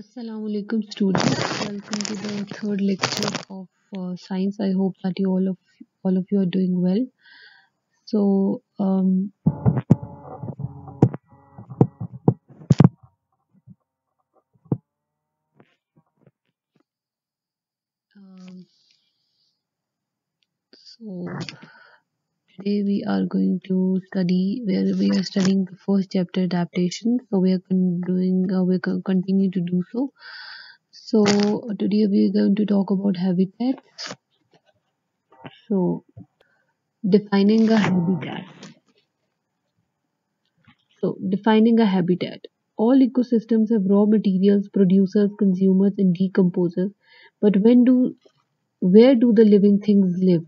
Assalamu alaikum students. Welcome to the third lecture of uh, science. I hope that you all of all of you are doing well. So um, so today we are going to study where we are studying the first chapter adaptation. So we are doing uh, we continue to do so. So today we are going to talk about habitats. So defining a habitat. So, defining a habitat. All ecosystems have raw materials, producers, consumers, and decomposers. But when do, where do the living things live?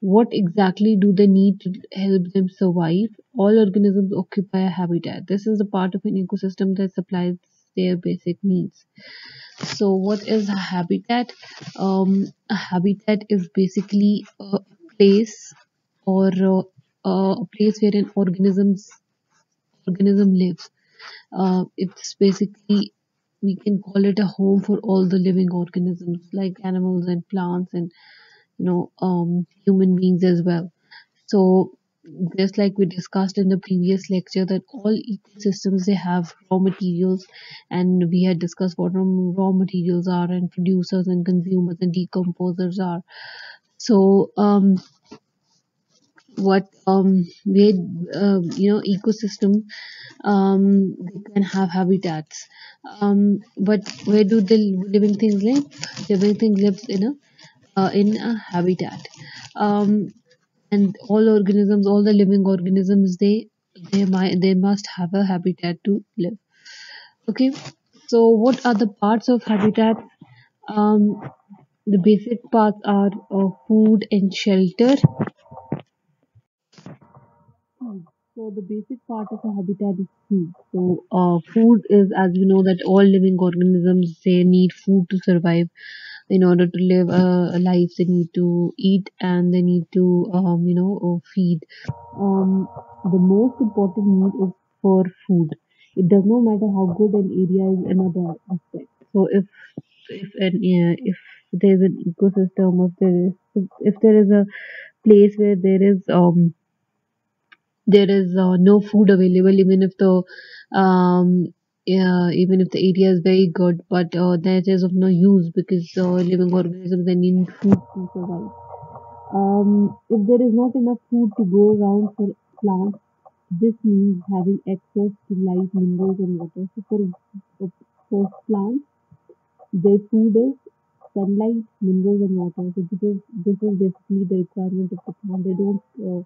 What exactly do they need to help them survive? All organisms occupy a habitat. This is a part of an ecosystem that supplies their basic needs. So, what is a habitat? Um, a habitat is basically a place or uh, a place where an organisms organism lives. Uh, it's basically we can call it a home for all the living organisms like animals and plants and you know um, human beings as well. So just like we discussed in the previous lecture that all ecosystems they have raw materials and we had discussed what raw materials are and producers and consumers and decomposers are. So um what um where uh, you know ecosystem um they can have habitats. Um but where do the living things live? Living things lives in a uh, in a habitat um and all organisms all the living organisms they they might they must have a habitat to live okay so what are the parts of habitat um the basic parts are uh, food and shelter So the basic part of a habitat is food. So uh, food is, as we know, that all living organisms they need food to survive. In order to live a, a life, they need to eat and they need to, um, you know, uh, feed. Um, the most important need is for food. It does not matter how good an area is another aspect. So if if an uh, if there's an ecosystem, if there is if, if there is a place where there is um there is uh, no food available even if the um yeah, even if the area is very good but uh, that is of no use because uh, living organisms they need food to survive. Um, if there is not enough food to go around for plants this means having access to light minerals and water. So for, for plants their food is sunlight minerals and water. So this is this is basically the requirement of the plant. They don't uh,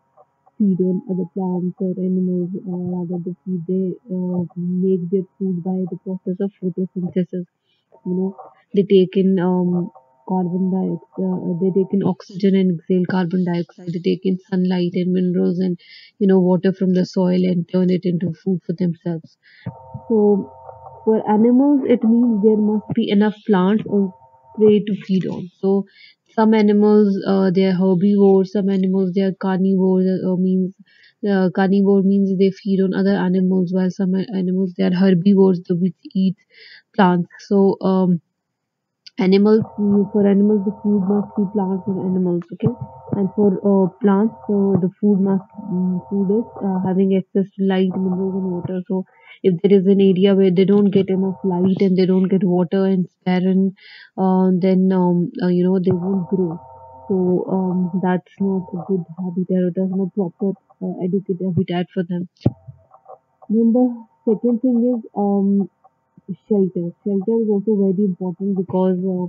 feed on other plants or animals, or rather the feed they uh, make their food by the process of photosynthesis. You know, they take in um, carbon dioxide, uh, they take in oxygen and exhale carbon dioxide. They take in sunlight and minerals and you know water from the soil and turn it into food for themselves. So for animals, it means there must be enough plants or prey to feed on. So some animals uh, they are herbivores, some animals they are carnivores. Uh, means uh, carnivore means they feed on other animals, while some animals they are herbivores, the which eat plants. So um, animals for animals the food must be plants and animals okay? And for uh, plants so the food must mm, food is uh, having access to light minerals and water. So if there is an area where they don't get enough light and they don't get water and barren uh, then um, uh, you know they won't grow. So um, that's not a good habitat or that's not proper uh, adequate habitat for them. Then the second thing is um, shelter. Shelter is also very important because uh,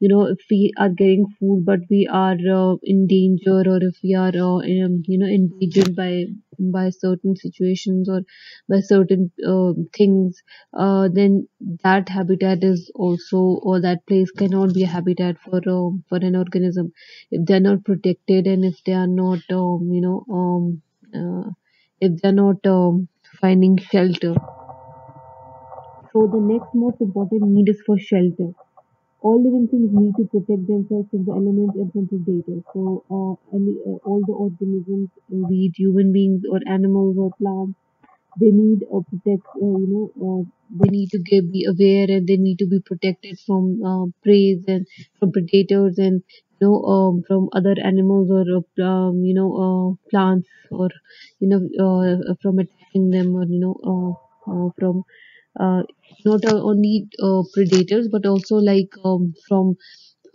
you know if we are getting food but we are uh, in danger or if we are uh, um, you know endangered by by certain situations or by certain uh, things uh, then that habitat is also or that place cannot be a habitat for uh, for an organism. If they are not protected and if they are not um, you know um, uh, if they're not um, finding shelter so the next most important need is for shelter. All living things need to protect themselves from the elements and from predators. So uh, any, uh, all the organisms, uh, be it human beings or animals or plants, they need uh, protect uh, you know uh, they need to get, be aware and they need to be protected from uh, and from predators and you know um, from other animals or uh, um, you know uh, plants or you know uh, from attacking them or you know uh, uh, from uh, not uh, only uh, predators but also like um, from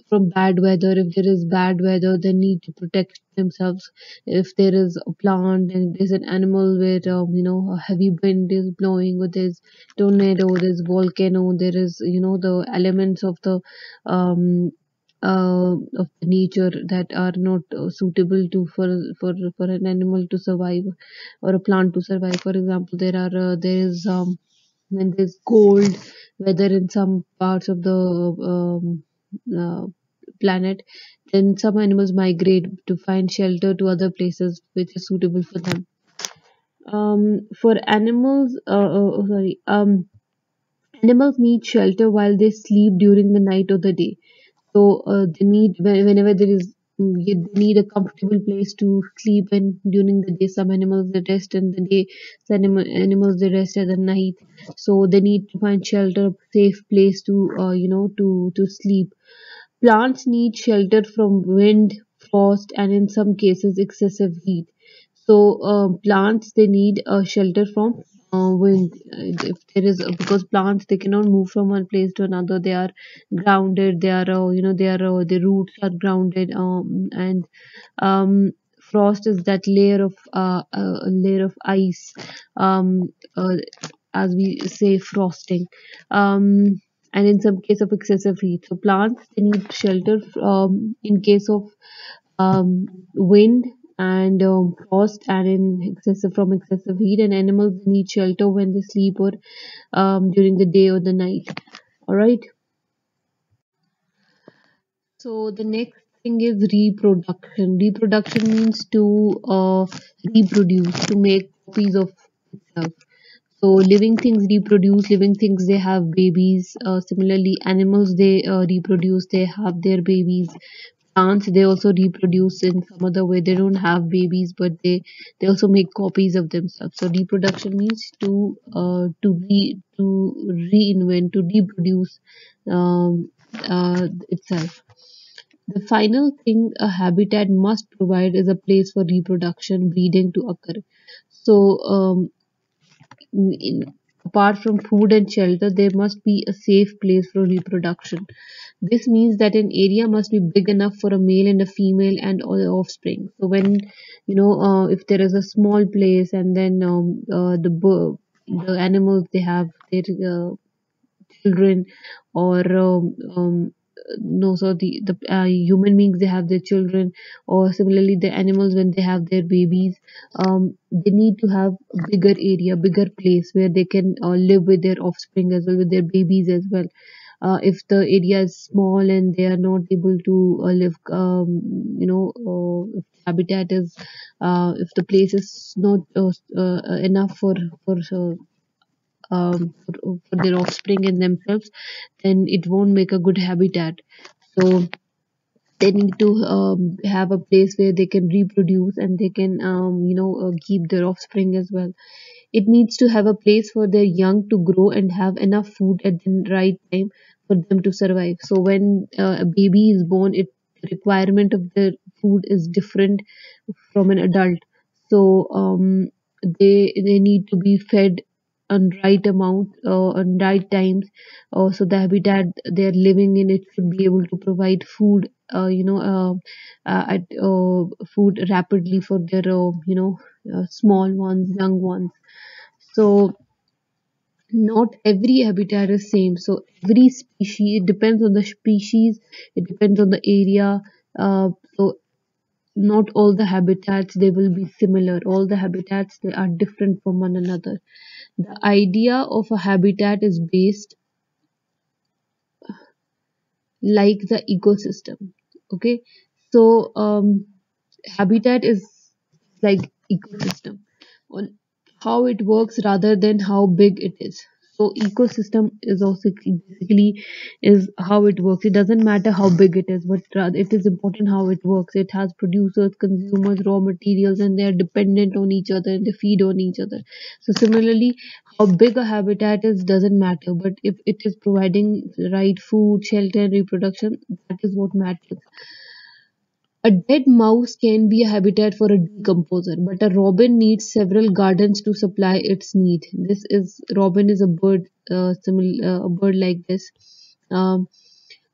from bad weather. If there is bad weather they need to protect themselves. If there is a plant and there's an animal where um, you know a heavy wind is blowing or there's tornado there's volcano there is you know the elements of the um uh, of the nature that are not uh, suitable to for for for an animal to survive or a plant to survive. For example there are uh, there is um when there's cold weather in some parts of the um, uh, planet, then some animals migrate to find shelter to other places which is suitable for them. Um, for animals, uh, uh, oh, sorry, um, animals need shelter while they sleep during the night or the day. So uh, they need when- whenever there is they need a comfortable place to sleep and during the day. Some animals they rest in the day some animal, animals they rest at the night. So they need to find shelter safe place to uh, you know to to sleep. Plants need shelter from wind, frost, and in some cases excessive heat. So uh, plants they need a shelter from uh, wind. Uh, If there is because plants they cannot move from one place to another. They are grounded. They are uh, you know they are uh, the roots are grounded. Um, and um, frost is that layer of uh, uh, layer of ice. Um, uh, as we say frosting. Um, and in some case of excessive heat. So plants they need shelter um, in case of um, wind and um, frost and in excessive from excessive heat and animals need shelter when they sleep or um, during the day or the night. All right so the next thing is reproduction. Reproduction means to uh, reproduce to make copies of itself. So living things reproduce living things they have babies uh, similarly animals they uh, reproduce they have their babies plants they also reproduce in some other way. They don't have babies but they they also make copies of themselves. So reproduction means to uh, to re to reinvent to reproduce um, uh, itself. The final thing a habitat must provide is a place for reproduction breeding to occur. So um, in, apart from food and shelter, there must be a safe place for reproduction. This means that an area must be big enough for a male and a female and all the offspring. So when you know uh, if there is a small place and then um, uh, the the animals they have their uh, children or um, um, no so the the uh, human beings they have their children or similarly the animals when they have their babies um, they need to have a bigger area bigger place where they can uh, live with their offspring as well with their babies as well. Uh, if the area is small and they are not able to uh, live um, you know uh, if habitat is uh, if the place is not uh, uh, enough for for uh, um, for, their offspring and themselves, then it won't make a good habitat. So they need to um, have a place where they can reproduce and they can um, you know uh, keep their offspring as well. It needs to have a place for their young to grow and have enough food at the right time for them to survive. So when uh, a baby is born it the requirement of their food is different from an adult. So um, they they need to be fed on right amount uh, on right times uh, so the habitat they're living in it should be able to provide food uh, you know uh, uh, at uh, food rapidly for their uh, you know uh, small ones young ones. So not every habitat is same. So every species it depends on the species it depends on the area uh, so not all the habitats they will be similar. All the habitats they are different from one another the idea of a habitat is based like the ecosystem okay? So um habitat is like ecosystem. On how it works rather than how big it is so ecosystem is also basically is how it works. It doesn't matter how big it is but rather it is important how it works. It has producers consumers raw materials and they are dependent on each other and they feed on each other. So similarly how big a habitat is doesn't matter but if it is providing right food shelter and reproduction that is what matters a dead mouse can be a habitat for a decomposer, but a robin needs several gardens to supply its need. This is robin is a bird, uh, uh, a bird like this. Um,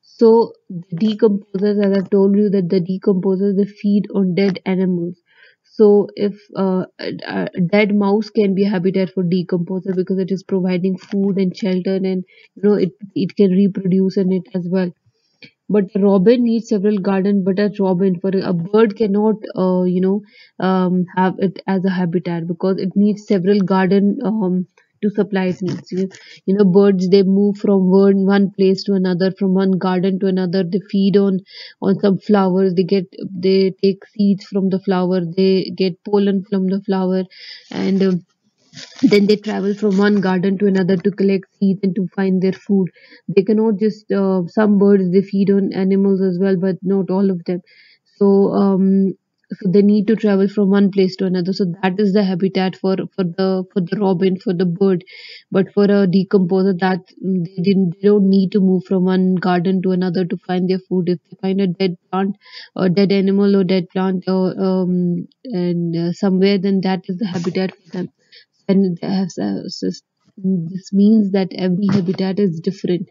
so the decomposers, as I've told you, that the decomposers they feed on dead animals. So if uh, a, a dead mouse can be a habitat for decomposer because it is providing food and shelter, and you know it it can reproduce in it as well but a robin needs several garden but a robin for a bird cannot uh, you know um, have it as a habitat because it needs several garden um, to supply its needs. You, you know birds they move from one, one place to another from one garden to another. They feed on on some flowers. They get they take seeds from the flower. They get pollen from the flower. And um, then they travel from one garden to another to collect seeds and to find their food. They cannot just uh, some birds they feed on animals as well, but not all of them. So um, so they need to travel from one place to another. So that is the habitat for for the for the robin for the bird. But for a decomposer, that they didn't they don't need to move from one garden to another to find their food. If they find a dead plant or dead animal or dead plant or um, and uh, somewhere, then that is the habitat for them and this means that every habitat is different.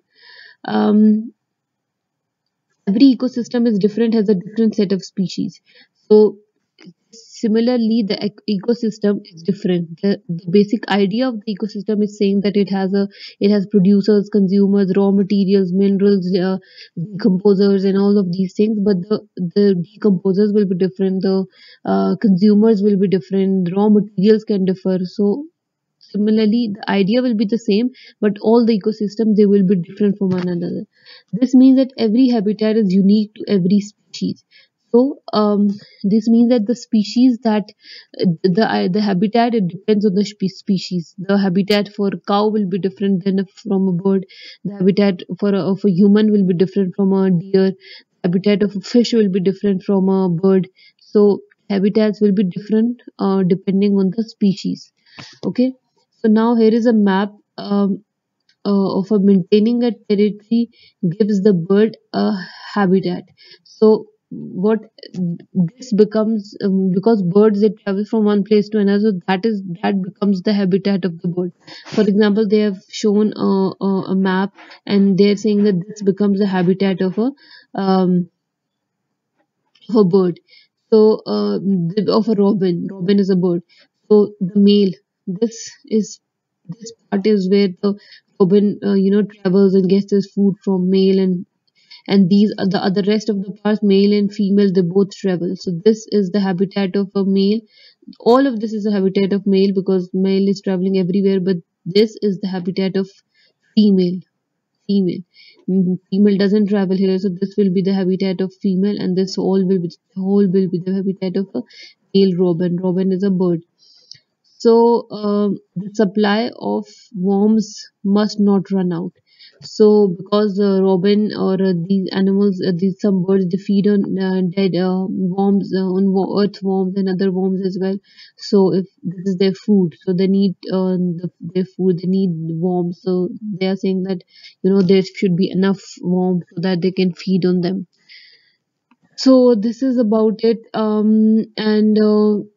Um, every ecosystem is different has a different set of species. So similarly the ecosystem is different the, the basic idea of the ecosystem is saying that it has a it has producers consumers raw materials minerals uh, decomposers and all of these things but the the decomposers will be different the uh, consumers will be different raw materials can differ so Similarly, the idea will be the same, but all the ecosystems they will be different from one another. This means that every habitat is unique to every species. So um, this means that the species that the uh, the habitat it depends on the species. The habitat for cow will be different than from a bird. The habitat for a, of a human will be different from a deer. The habitat of a fish will be different from a bird. So habitats will be different uh, depending on the species. Okay. So now here is a map um, uh, of a maintaining a territory gives the bird a habitat. So what this becomes um, because birds they travel from one place to another that is that becomes the habitat of the bird for example they have shown a, a, a map and they're saying that this becomes the habitat of a um, of a bird. So uh, of a robin. Robin is a bird. So the male this is this part is where the robin uh, you know travels and gets his food from male and and these are the other rest of the parts male and female they both travel. So this is the habitat of a male. All of this is the habitat of male because male is traveling everywhere but this is the habitat of female. Female. Mm-hmm. female doesn't travel here so this will be the habitat of female and this all will be whole will be the habitat of a male robin. Robin is a bird. So um, the supply of worms must not run out so because uh, robin or uh, these animals uh, these some birds they feed on uh, dead uh, worms uh, on earthworms and other worms as well. So if this is their food so they need the, their food they need worms. So they are saying that you know there should be enough worms so that they can feed on them. So this is about it um and the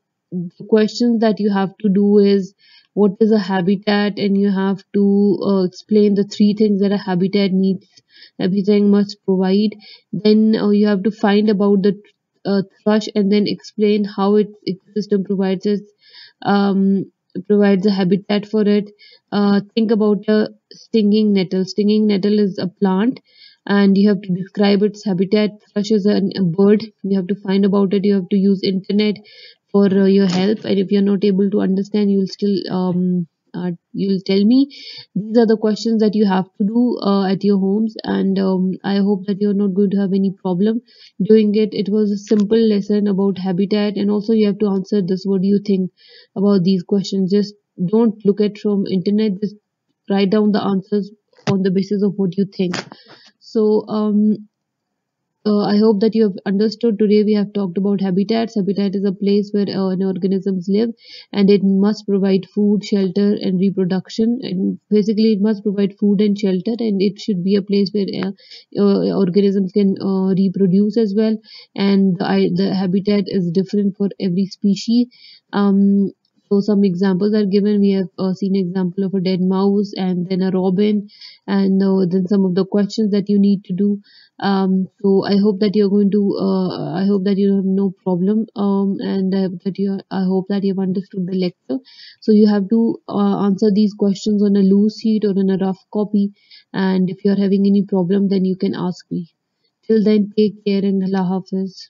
questions that you have to do is what is a habitat? And you have to uh, explain the three things that a habitat needs everything must provide. Then uh, you have to find about the uh, thrush and then explain how its ecosystem provides its um, provides a habitat for it. Uh, think about a stinging nettle. Stinging nettle is a plant and you have to describe its habitat. Thrush is a, a bird. You have to find about it. You have to use internet for uh, your help and if you're not able to understand you'll still um, uh, you'll tell me. These are the questions that you have to do uh, at your homes and um, i hope that you're not going to have any problem doing it. It was a simple lesson about habitat and also you have to answer this. What do you think about these questions? Just don't look at from internet. Just write down the answers on the basis of what you think. So um, uh, I hope that you have understood. Today we have talked about habitats. Habitat is a place where uh, organisms live, and it must provide food, shelter, and reproduction. And basically, it must provide food and shelter, and it should be a place where uh, uh organisms can uh, reproduce as well. And the, the habitat is different for every species. Um, so some examples are given. We have uh, seen example of a dead mouse and then a robin, and uh, then some of the questions that you need to do. Um, so I hope that you're going to. Uh, I hope that you have no problem. Um, and I hope that you. I hope that you've understood the lecture. So you have to uh, answer these questions on a loose sheet or in a rough copy. And if you're having any problem, then you can ask me. Till then, take care and Allah Hafiz.